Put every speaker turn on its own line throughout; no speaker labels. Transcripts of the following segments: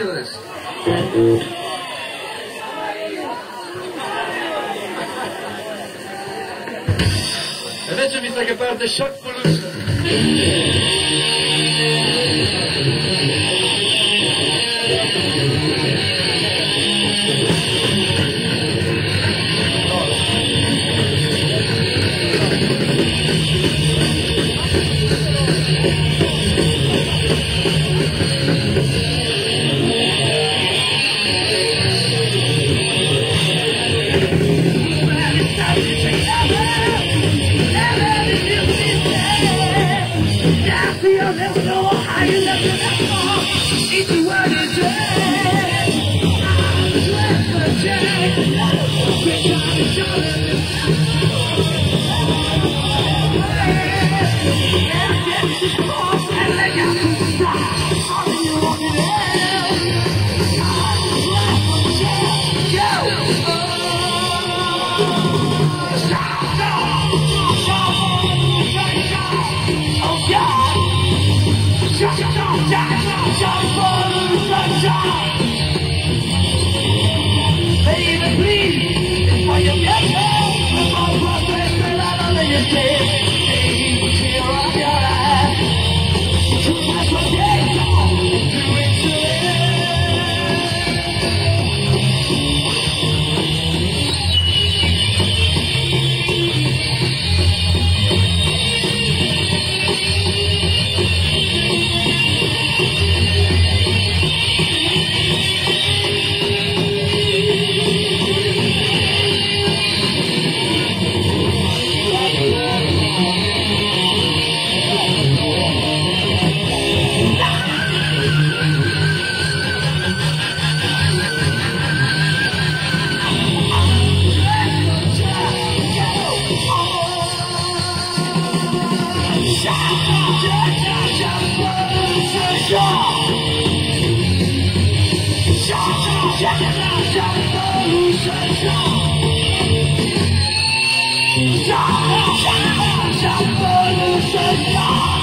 do this. Adesso vi part che parte shock 下下下下下下下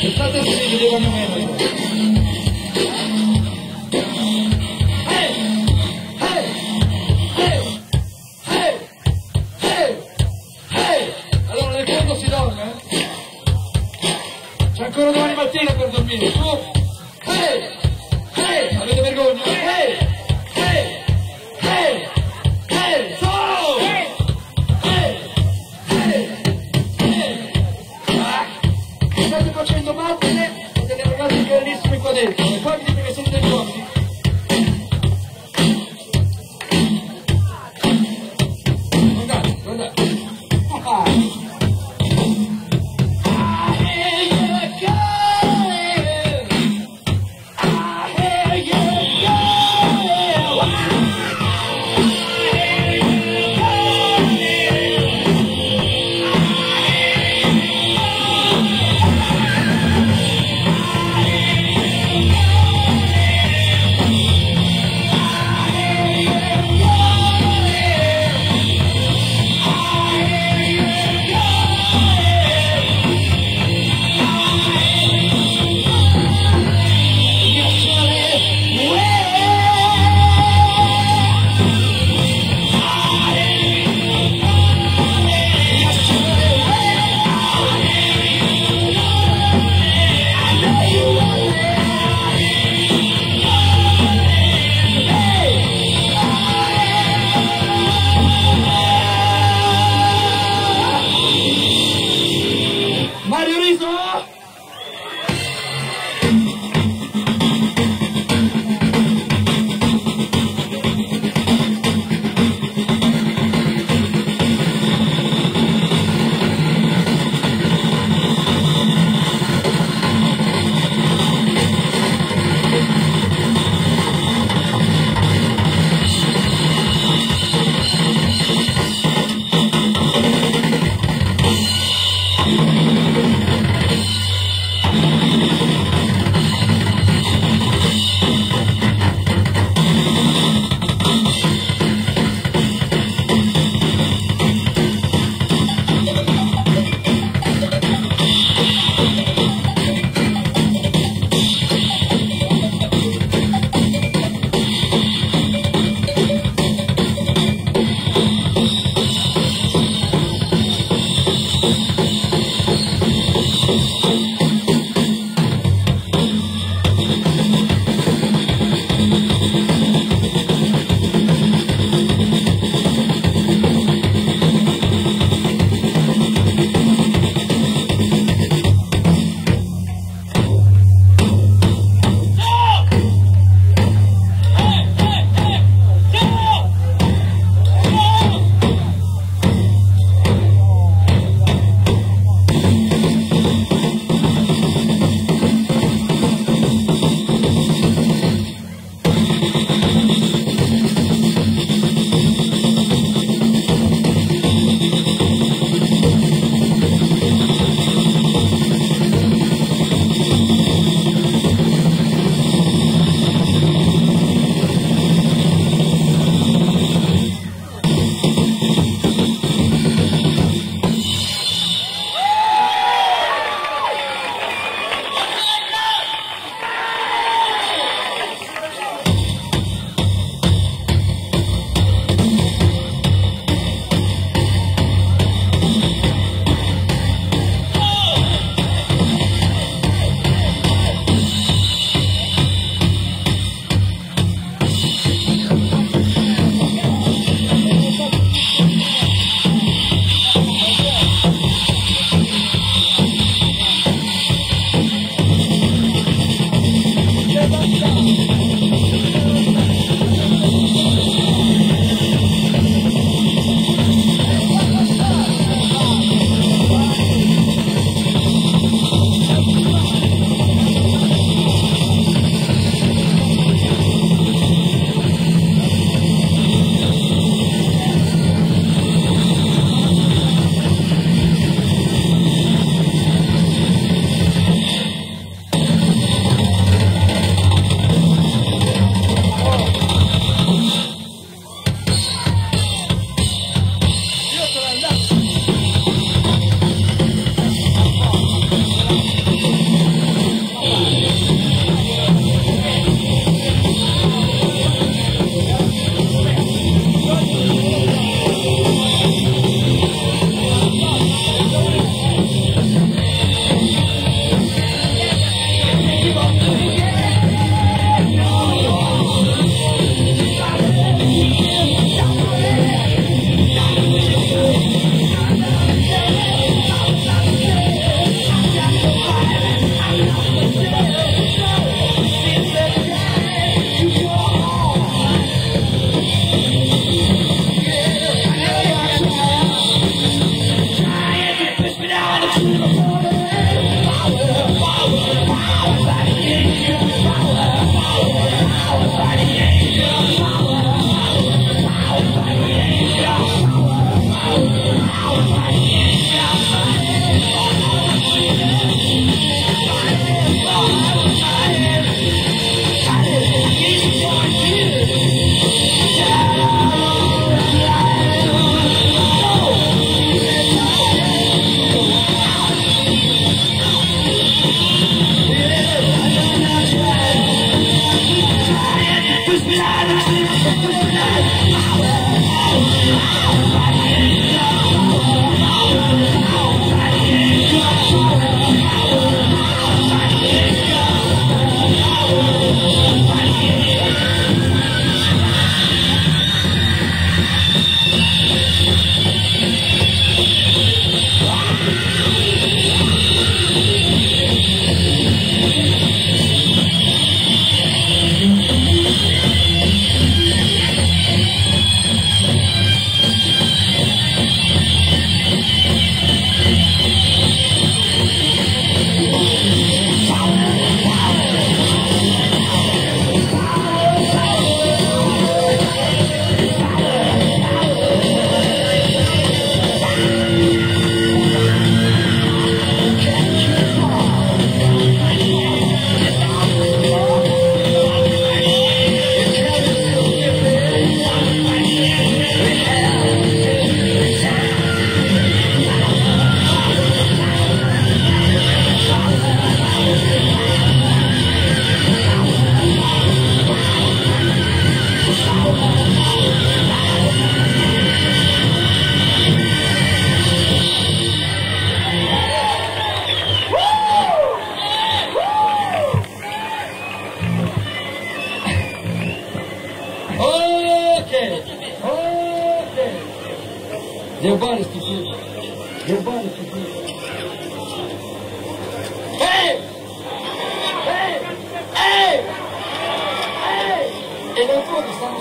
Está descendo, ele tá vai morrer.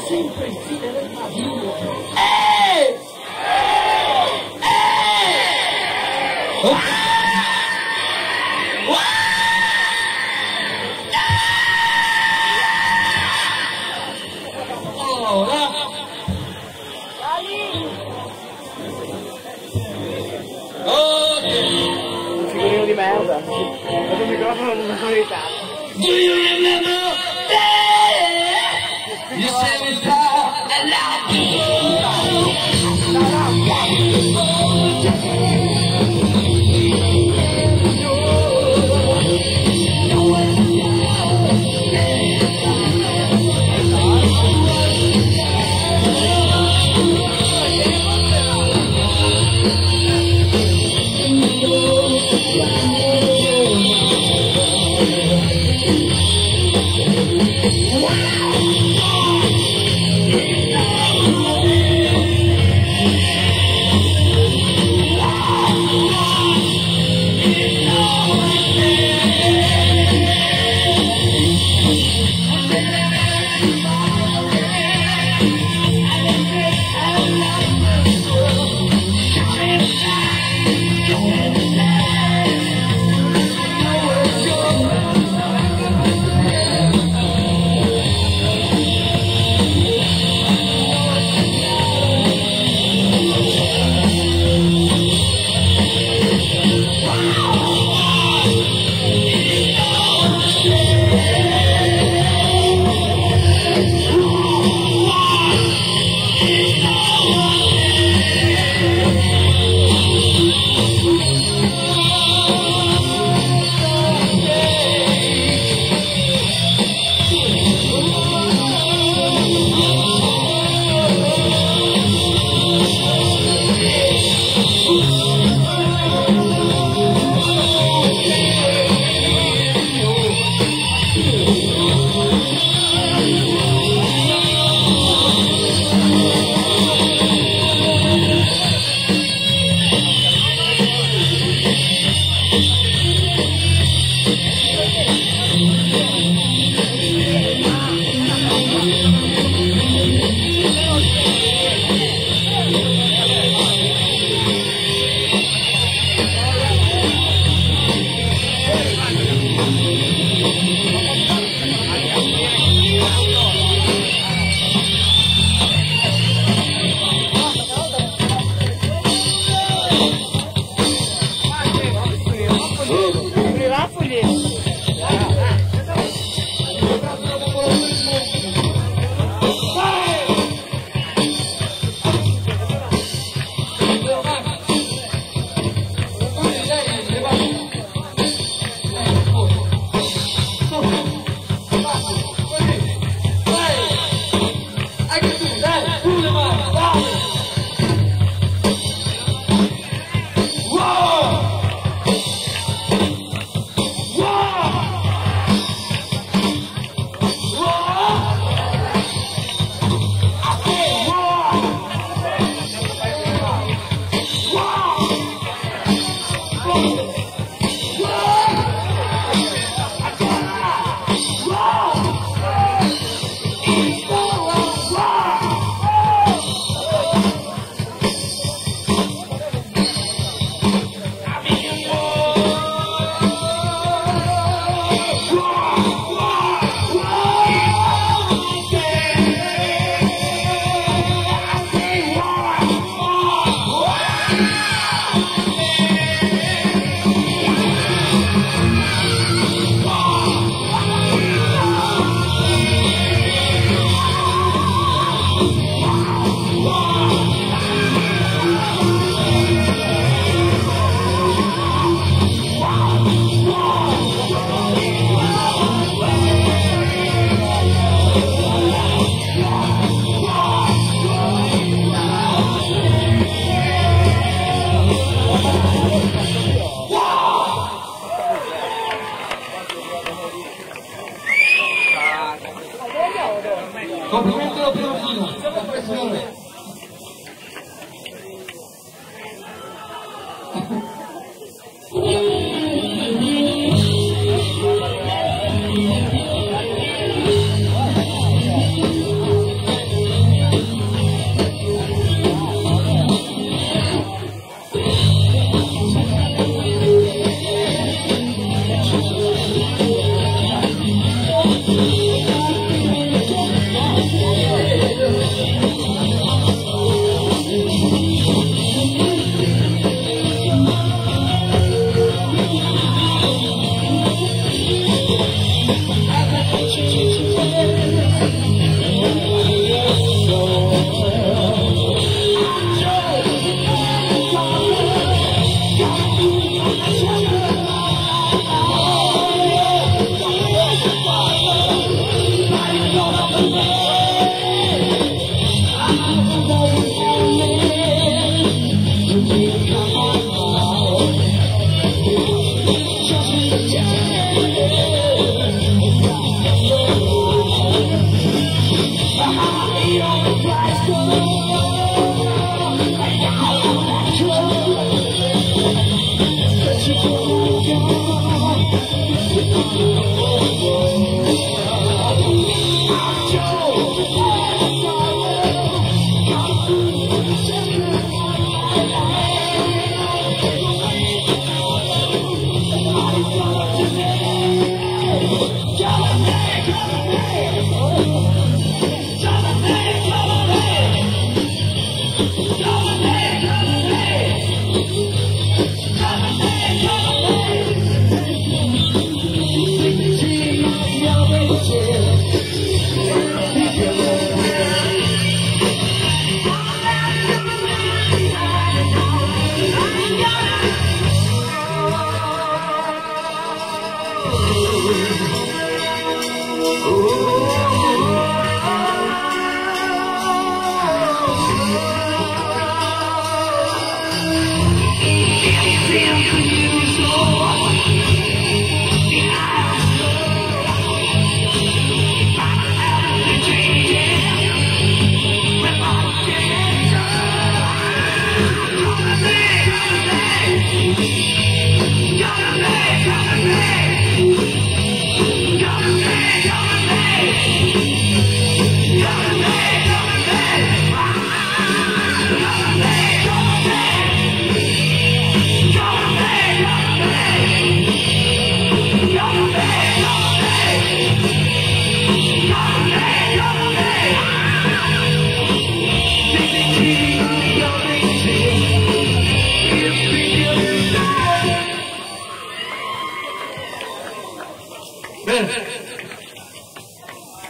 sempre,
filha da minha
vida.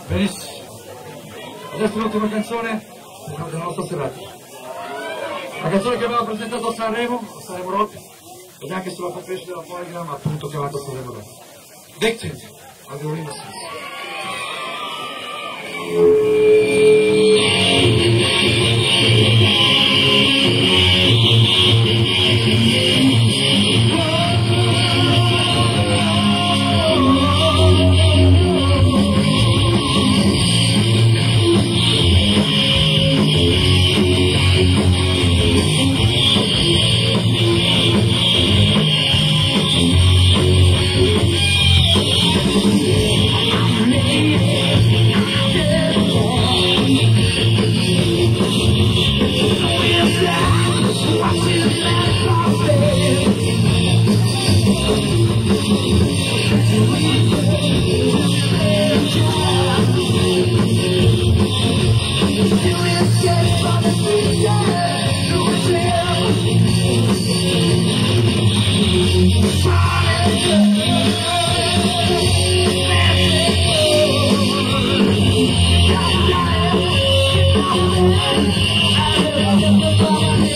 Benissimo. Adesso l'ultima canzone della nostra serata. La canzone che abbiamo presentato a Sanremo, a Sanremo Rock, ed anche sulla fanpage della Polygram, appunto chiamata Sanremo Rock. Victim, the Innocence.
光。